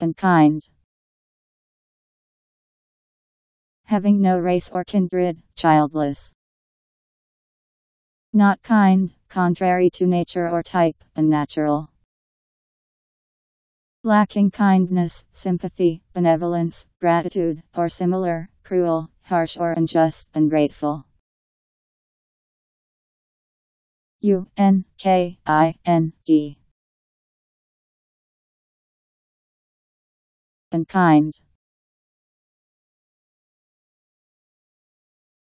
unkind. Having no race or kindred, childless. Not kind, contrary to nature or type, unnatural. Lacking kindness, sympathy, benevolence, gratitude, or similar, cruel, harsh or unjust, ungrateful. U N K I N D. and kind.